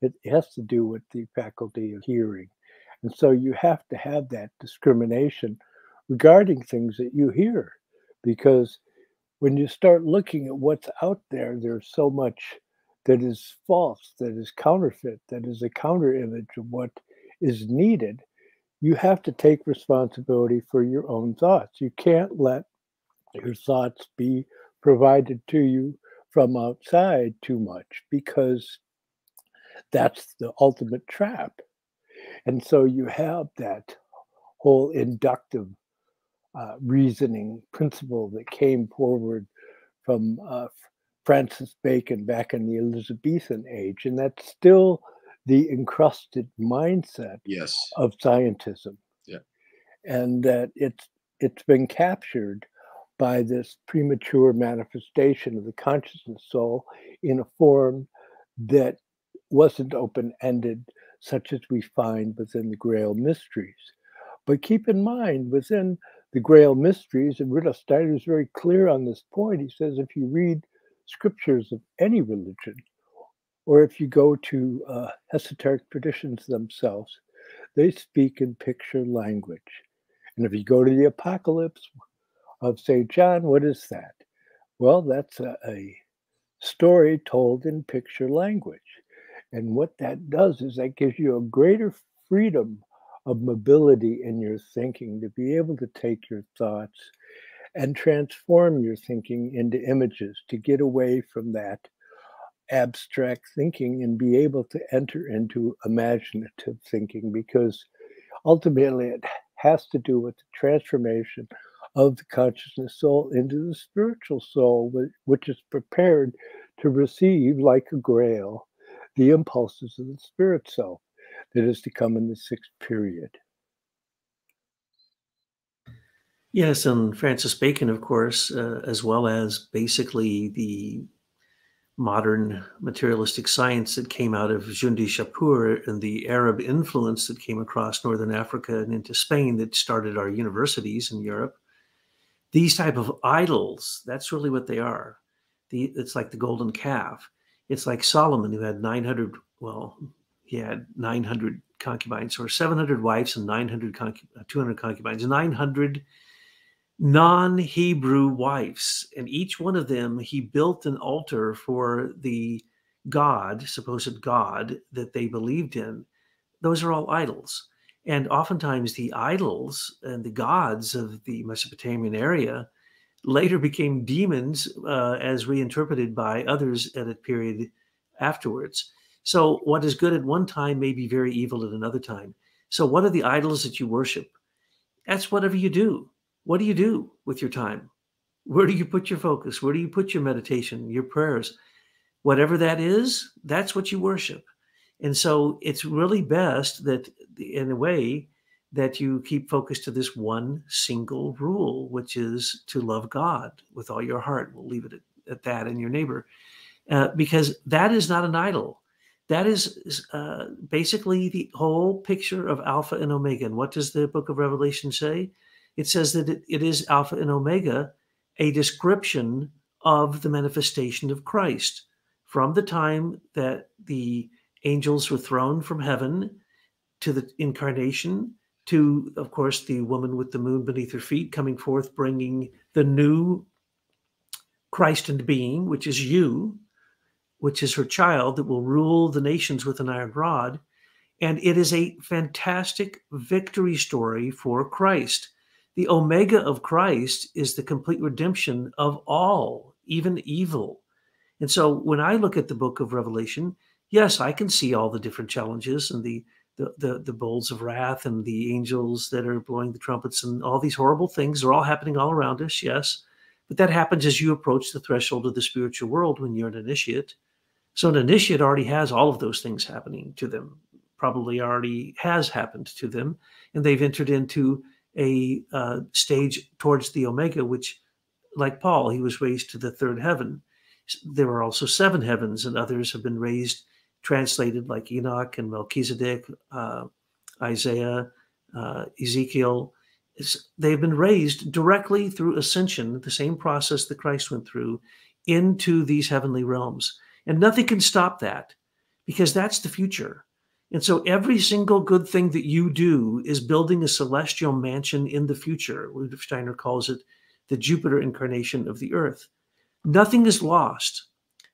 It has to do with the faculty of hearing, and so you have to have that discrimination regarding things that you hear, because when you start looking at what's out there, there's so much that is false, that is counterfeit, that is a counter image of what is needed. You have to take responsibility for your own thoughts. You can't let your thoughts be provided to you from outside too much because that's the ultimate trap. And so you have that whole inductive uh, reasoning principle that came forward from uh, Francis Bacon back in the Elizabethan age. And that's still the encrusted mindset Yes. of scientism. Yeah. And that it's it's been captured by this premature manifestation of the consciousness soul in a form that wasn't open-ended, such as we find within the Grail mysteries. But keep in mind, within the Grail mysteries, and Rudolf Steiner is very clear on this point. He says if you read scriptures of any religion, or if you go to uh, esoteric traditions themselves, they speak in picture language. And if you go to the Apocalypse of St. John, what is that? Well, that's a, a story told in picture language. And what that does is that gives you a greater freedom of mobility in your thinking to be able to take your thoughts and transform your thinking into images, to get away from that abstract thinking and be able to enter into imaginative thinking because ultimately it has to do with the transformation of the consciousness soul into the spiritual soul, which is prepared to receive, like a grail, the impulses of the spirit self that is to come in the sixth period. Yes, and Francis Bacon, of course, uh, as well as basically the modern materialistic science that came out of Jundi Shapur and the Arab influence that came across northern Africa and into Spain that started our universities in Europe. These type of idols, that's really what they are. The, it's like the golden calf. It's like Solomon who had 900, well, he had 900 concubines or 700 wives and 900 concu- 200 concubines, 900 non Hebrew wives. And each one of them, he built an altar for the God, supposed God that they believed in. Those are all idols. And oftentimes the idols and the gods of the Mesopotamian area later became demons uh, as reinterpreted by others at a period afterwards. So, what is good at one time may be very evil at another time. So, what are the idols that you worship? That's whatever you do. What do you do with your time? Where do you put your focus? Where do you put your meditation, your prayers? Whatever that is, that's what you worship. And so it's really best that, in a way, that you keep focused to this one single rule, which is to love God with all your heart. We'll leave it at, at that and your neighbor, uh, because that is not an idol. That is uh, basically the whole picture of Alpha and Omega. And what does the book of Revelation say? it says that it, it is Alpha and Omega, a description of the manifestation of Christ from the time that the angels were thrown from heaven to the incarnation to, of course, the woman with the moon beneath her feet coming forth, bringing the new Christ into being, which is you, which is her child that will rule the nations with an iron rod. And it is a fantastic victory story for Christ. The Omega of Christ is the complete redemption of all, even evil. And so when I look at the book of Revelation, yes, I can see all the different challenges and the the, the, the bowls of wrath and the angels that are blowing the trumpets and all these horrible things are all happening all around us, yes. But that happens as you approach the threshold of the spiritual world when you're an initiate. So an initiate already has all of those things happening to them, probably already has happened to them, and they've entered into a uh, stage towards the Omega, which, like Paul, he was raised to the third heaven. There are also seven heavens, and others have been raised, translated like Enoch and Melchizedek, uh, Isaiah, uh, Ezekiel. It's, they've been raised directly through ascension, the same process that Christ went through, into these heavenly realms. And nothing can stop that because that's the future. And so every single good thing that you do is building a celestial mansion in the future. Rudolf Steiner calls it the Jupiter incarnation of the earth. Nothing is lost.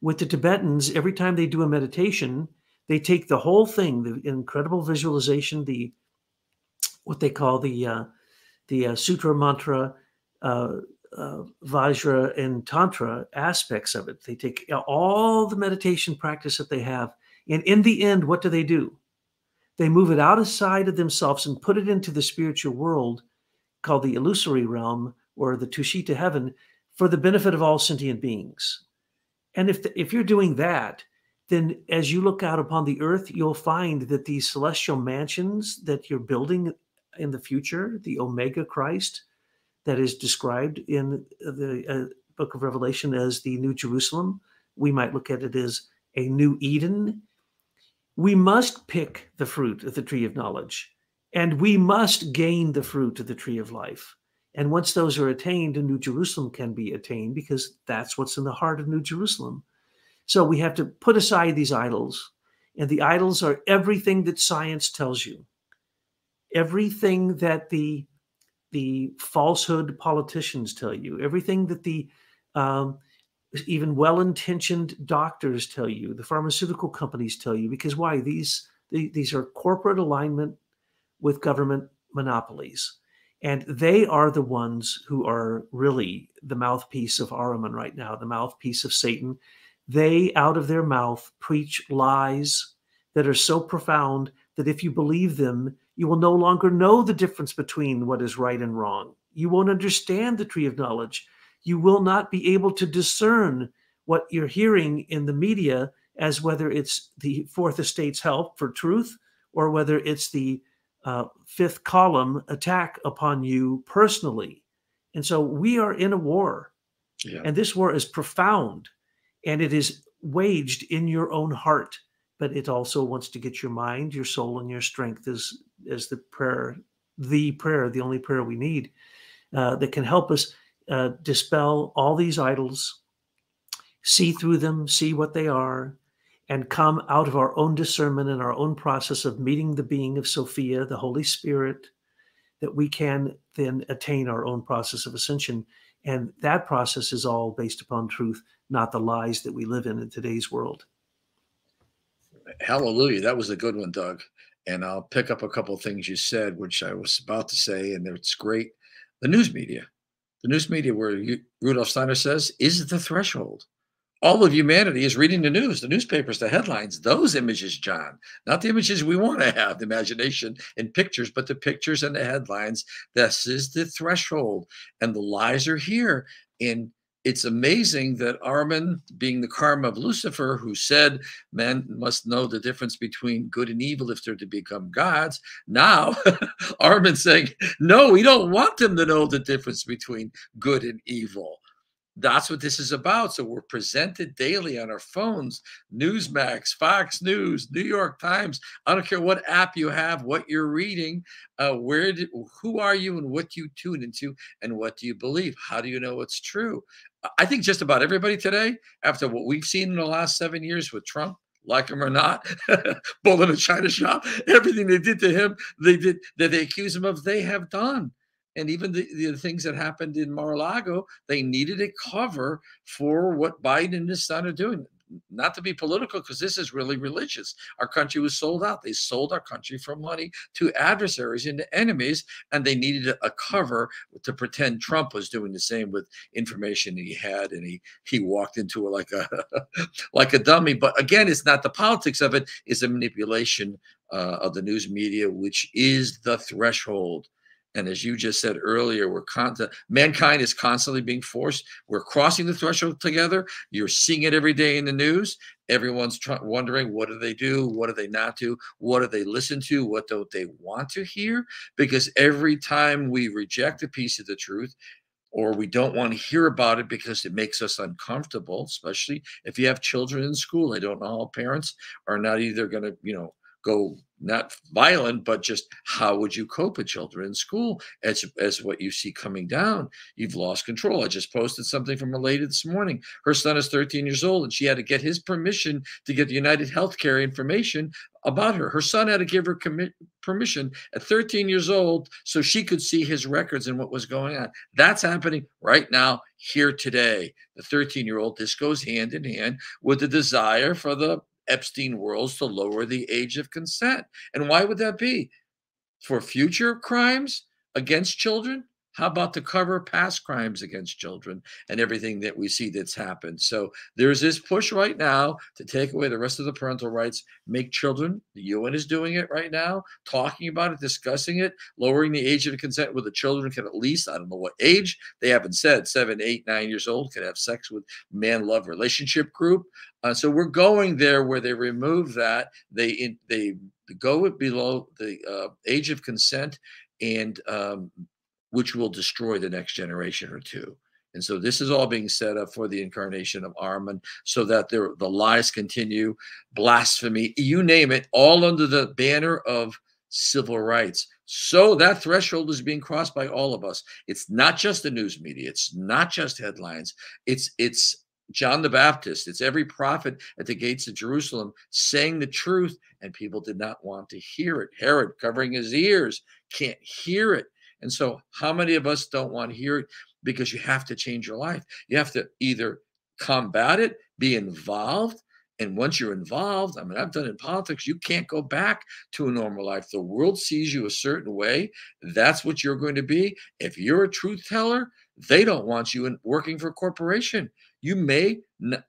With the Tibetans, every time they do a meditation, they take the whole thing, the incredible visualization, the what they call the uh, the uh, sutra mantra, uh, uh, Vajra, and Tantra aspects of it. They take all the meditation practice that they have And in the end, what do they do? They move it out of sight of themselves and put it into the spiritual world called the illusory realm or the Tushita heaven for the benefit of all sentient beings. And if, the, if you're doing that, then as you look out upon the earth, you'll find that these celestial mansions that you're building in the future, the Omega Christ, that is described in the uh, book of Revelation as the New Jerusalem, we might look at it as a new Eden. We must pick the fruit of the tree of knowledge, and we must gain the fruit of the tree of life. And once those are attained, a New Jerusalem can be attained because that's what's in the heart of New Jerusalem. So we have to put aside these idols. And the idols are everything that science tells you, everything that the the falsehood politicians tell you, everything that the um, even well-intentioned doctors tell you, the pharmaceutical companies tell you. Because why? These these are corporate alignment with government monopolies. And they are the ones who are really the mouthpiece of Ahriman right now, the mouthpiece of Satan. They, out of their mouth, preach lies that are so profound that if you believe them, you will no longer know the difference between what is right and wrong. You won't understand the tree of knowledge. You will not be able to discern what you're hearing in the media as whether it's the fourth estate's help for truth or whether it's the uh, fifth column attack upon you personally. And so we are in a war. Yeah. And this war is profound and it is waged in your own heart, but it also wants to get your mind, your soul, and your strength as, as the prayer, the prayer, the only prayer we need uh, that can help us uh, dispel all these idols, see through them, see what they are, and come out of our own discernment and our own process of meeting the being of Sophia, the Holy Spirit, that we can then attain our own process of ascension. And that process is all based upon truth, not the lies that we live in in today's world. Hallelujah. That was a good one, Doug. And I'll pick up a couple of things you said, which I was about to say, and it's great. The news media, the news media, where you, Rudolf Steiner says, is the threshold all of humanity is reading the news, the newspapers, the headlines, those images, John, not the images we want to have, the imagination and pictures, but the pictures and the headlines. This is the threshold. And the lies are here. And it's amazing that Ahriman, being the karma of Lucifer, who said men must know the difference between good and evil if they're to become gods, now Ahriman saying, no, we don't want them to know the difference between good and evil that's what this is about. So we're presented daily on our phones, Newsmax, Fox News, New York Times. I don't care what app you have, what you're reading, uh, where, did, who are you, and what do you tune into, and what do you believe? How do you know it's true? I think just about everybody today, after what we've seen in the last seven years with Trump, like him or not, bull in a china shop, everything they did to him, they did that they accuse him of, they have done and even the, the things that happened in Mar-a-Lago, they needed a cover for what Biden and his son are doing. Not to be political, because this is really religious. Our country was sold out. They sold our country for money to adversaries and to enemies, and they needed a, cover to pretend Trump was doing the same with information he had, and he he walked into it like a like a dummy. But again, it's not the politics of it; it's a manipulation uh, of the news media, which is the threshold and as you just said earlier, we're mankind is constantly being forced. We're crossing the threshold together. You're seeing it every day in the news. Everyone's try- wondering what do they do? What do they not do? What do they listen to? What don't they want to hear? Because every time we reject a piece of the truth, or we don't want to hear about it because it makes us uncomfortable, especially if you have children in school. I don't know how parents are not either going to, you know, go not violent, but just how would you cope with children in school as, as what you see coming down? You've lost control. I just posted something from a lady this morning. Her son is 13 years old and she had to get his permission to get the United Healthcare information about her. Her son had to give her permission at 13 years old so she could see his records and what was going on. That's happening right now, here today. The 13 year old, this goes hand in hand with the desire for the Epstein worlds to lower the age of consent. And why would that be? For future crimes against children? How about to cover past crimes against children and everything that we see that's happened? So there's this push right now to take away the rest of the parental rights, make children, the UN is doing it right now, talking about it, discussing it, lowering the age of consent where the children can at least, I don't know what age, they haven't said, seven, eight, nine years old, can have sex with man love relationship group. Uh, so we're going there where they remove that. They in, they go below the uh, age of consent, and um, which will destroy the next generation or two. And so this is all being set up for the incarnation of Ahriman so that there, the lies continue, blasphemy, you name it, all under the banner of civil rights. So that threshold is being crossed by all of us. It's not just the news media. It's not just headlines. It's it's John the Baptist. It's every prophet at the gates of Jerusalem saying the truth, and people did not want to hear it. Herod covering his ears, can't hear it. And so, how many of us don't want to hear it? Because you have to change your life. You have to either combat it, be involved. And once you're involved, I mean, I've done in politics, you can't go back to a normal life. The world sees you a certain way. That's what you're going to be. If you're a truth teller, they don't want you in working for a corporation you may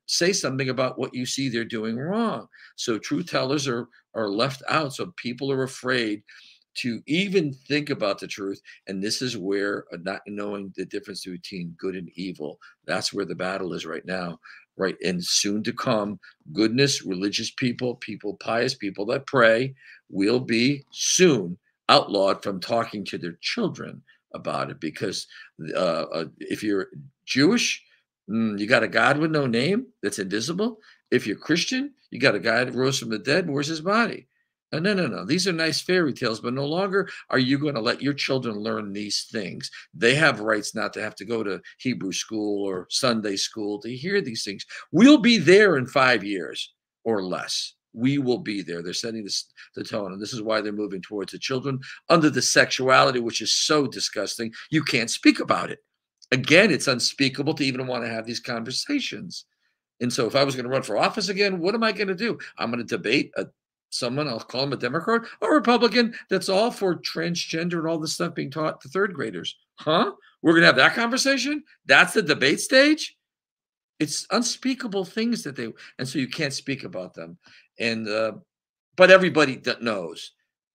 say something about what you see they're doing wrong. So truth tellers are are left out. So people are afraid to even think about the truth. And this is where uh, not knowing the difference between good and evil. That's where the battle is right now. Right. And soon to come, goodness, religious people, people pious, people that pray will be soon outlawed from talking to their children about it because uh, uh, if you're Jewish, Mm, you got a God with no name that's invisible. If you're Christian, you got a guy that rose from the dead. Where's his body? No, no, no, no. These are nice fairy tales, but no longer are you going to let your children learn these things. They have rights not to have to go to Hebrew school or Sunday school to hear these things. We'll be there in five years or less. We will be there. They're setting this, the tone, and this is why they're moving towards the children under the sexuality, which is so disgusting. You can't speak about it again, it's unspeakable to even want to have these conversations. And so, if I was going to run for office again, what am I going to do? I'm going to debate a, someone, I'll call him a Democrat, a Republican that's all for transgender and all this stuff being taught to third graders. Huh? We're going to have that conversation? That's the debate stage? It's unspeakable things that they, and so you can't speak about them. And, uh, but everybody knows,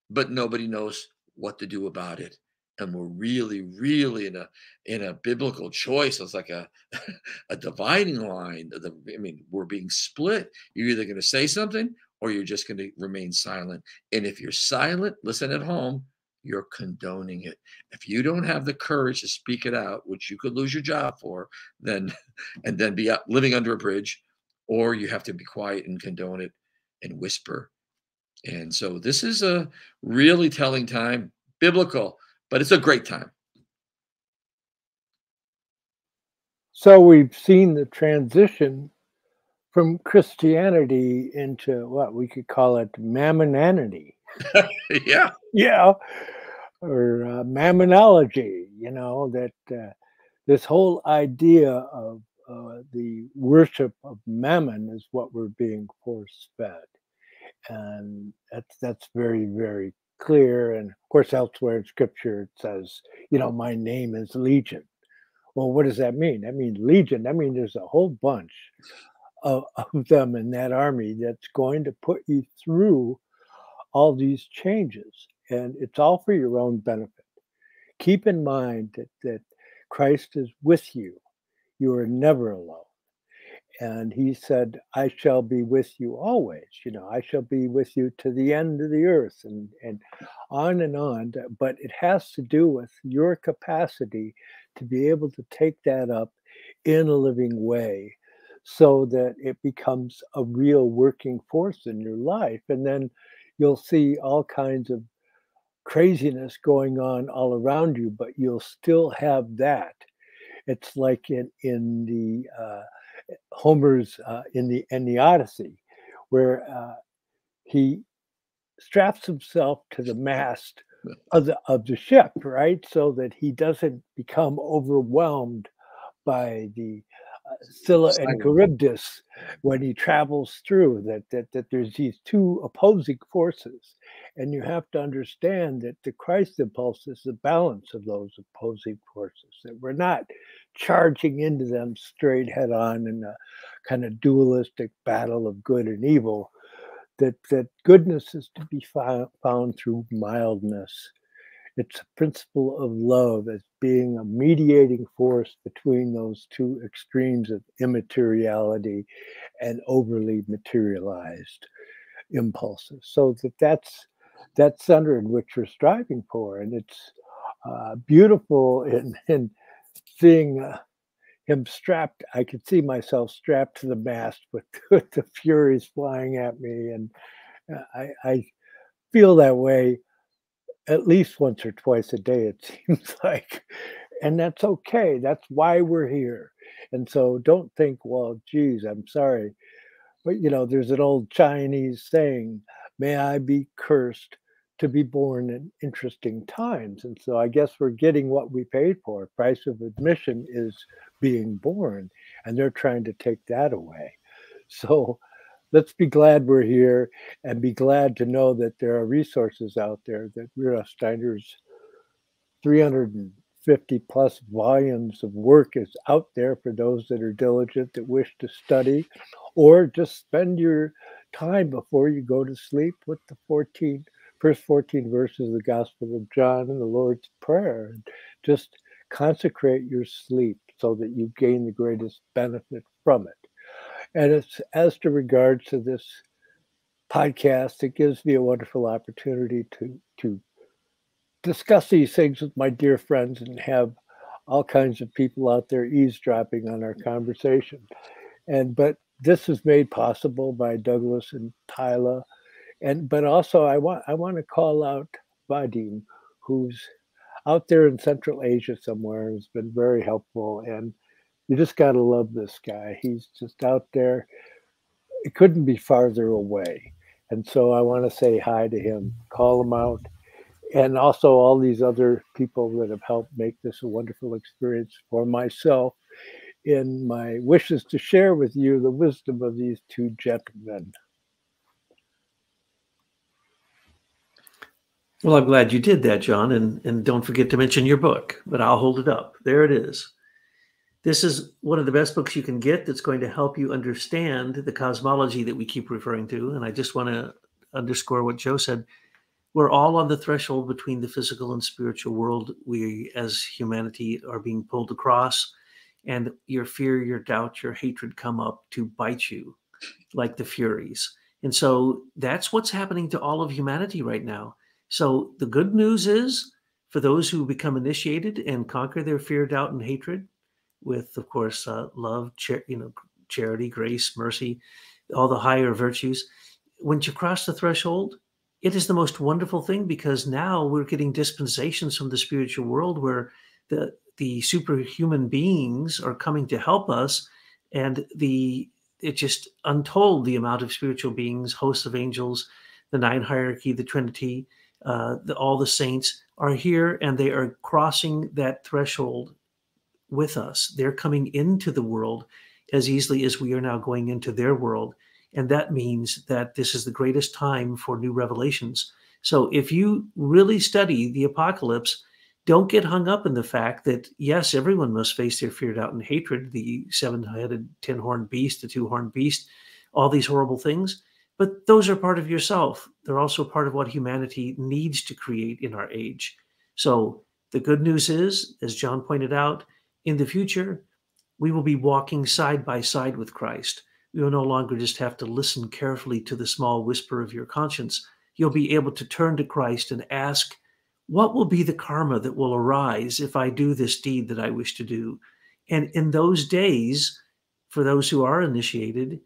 but nobody knows what to do about it and we're really, really in a in a biblical choice. It's like a a dividing line. The, I mean, we're being split. You're either going to say something or you're just going to remain silent. And if you're silent, listen at home. You're condoning it. If you don't have the courage to speak it out, which you could lose your job for, then and then be living under a bridge, or you have to be quiet and condone it and whisper. And so this is a really telling time, biblical but it's a great time. So we've seen the transition from Christianity into what we could call it mammonanity. yeah. Yeah. Or uh, mammonology, you know, that uh, this whole idea of uh, the worship of mammon is what we're being force fed. And that's, that's very, very clear. And of course, elsewhere in scripture, it says, you know, my name is Legion. Well, what does that mean? That means Legion. That means there's a whole bunch of, of them in that army that's going to put you through all these changes. And it's all for your own benefit. Keep in mind that, that Christ is with you. You are never alone and he said i shall be with you always you know i shall be with you to the end of the earth and and on and on but it has to do with your capacity to be able to take that up in a living way so that it becomes a real working force in your life and then you'll see all kinds of craziness going on all around you but you'll still have that. It's like in in the uh, Homer's uh, in the in the Odyssey, where uh, he straps himself to the mast of the of the ship, right, so that he doesn't become overwhelmed by the Scylla and. Charybdis when he travels through that, that that there's these two opposing forces and you have to understand that the Christ impulse is the balance of those opposing forces that we're not charging into them straight head on in a kind of dualistic battle of good and evil that that goodness is to be found, found through mildness it's a principle of love as being a mediating force between those two extremes of immateriality and overly materialized impulses. So that that's that center in which we're striving for and it's uh, beautiful in in seeing uh, him strapped i could see myself strapped to the mast with, with the furies flying at me and uh, i i feel that way at least once or twice a day, it seems like. And that's okay. That's why we're here. And so don't think, well, geez, I'm sorry. But, you know, there's an old Chinese saying, may I be cursed to be born in interesting times. And so I guess we're getting what we paid for. Price of admission is being born, and they're trying to take that away. So let's be glad we're here and be glad to know that there are resources out there that Rudolf Steiner's 350 plus volumes of work is out there for those that are diligent that wish to study or just spend your time before you go to sleep with the 14 first 14 verses of the gospel of john and the lord's prayer and just consecrate your sleep so that you gain the greatest benefit from it and it's as to regards to this podcast, it gives me a wonderful opportunity to to discuss these things with my dear friends and have all kinds of people out there eavesdropping on our conversation. And but this is made possible by Douglas and Tyla. And but also I want I want to call out Vadim, who's out there in Central Asia somewhere, has been very helpful and you just got to love this guy. He's just out there. It couldn't be farther away. And so I want to say hi to him, call him out, and also all these other people that have helped make this a wonderful experience for myself in my wishes to share with you the wisdom of these two gentlemen. Well, I'm glad you did that, John, and and don't forget to mention your book. But I'll hold it up. There it is. This is one of the best books you can get that's going to help you understand the cosmology that we keep referring to. And I just want to underscore what Joe said. We're all on the threshold between the physical and spiritual world. We, as humanity, are being pulled across, and your fear, your doubt, your hatred come up to bite you like the Furies. And so that's what's happening to all of humanity right now. So the good news is for those who become initiated and conquer their fear, doubt, and hatred, with, of course, uh, love, char- you know, charity, grace, mercy, all the higher virtues. Once you cross the threshold, it is the most wonderful thing because now we're getting dispensations from the spiritual world where the the superhuman beings are coming to help us, and the it just untold the amount of spiritual beings, hosts of angels, the nine hierarchy, the Trinity, uh, the, all the saints are here, and they are crossing that threshold with us. They're coming into the world as easily as we are now going into their world. And that means that this is the greatest time for new revelations. So if you really study the apocalypse, don't get hung up in the fact that, yes, everyone must face their fear, doubt, and hatred the seven headed, 10 horned beast, the two horned beast, all these horrible things. But those are part of yourself. They're also part of what humanity needs to create in our age. So the good news is, as John pointed out, in the future, we will be walking side by side with Christ. We will no longer just have to listen carefully to the small whisper of your conscience. You'll be able to turn to Christ and ask, What will be the karma that will arise if I do this deed that I wish to do? And in those days, for those who are initiated,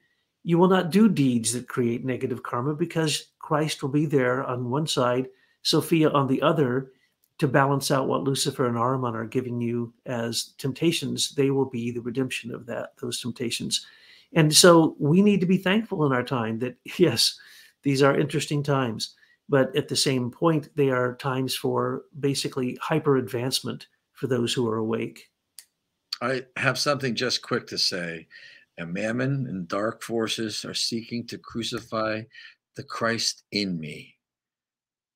you will not do deeds that create negative karma because Christ will be there on one side, Sophia on the other, to balance out what Lucifer and Ahriman are giving you as temptations, they will be the redemption of that those temptations. And so we need to be thankful in our time that yes, these are interesting times, but at the same point, they are times for basically hyper advancement for those who are awake. I have something just quick to say. And mammon and dark forces are seeking to crucify the Christ in me.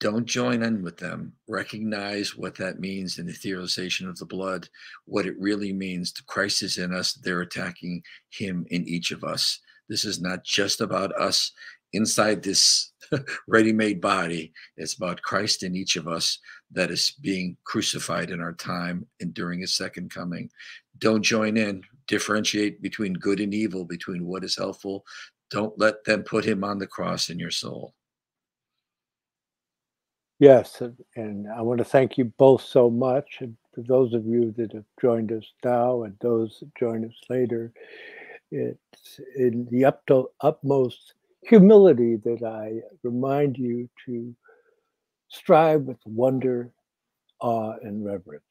Don't join in with them. Recognize what that means in the etherization of the blood, what it really means. The Christ is in us. They're attacking him in each of us. This is not just about us inside this ready made body. It's about Christ in each of us that is being crucified in our time and during his second coming. Don't join in. Differentiate between good and evil, between what is helpful. Don't let them put him on the cross in your soul. Yes, and, I want to thank you both so much. And for those of you that have joined us now and those that join us later, it's in the up to, utmost humility that I remind you to strive with wonder, awe, and reverence.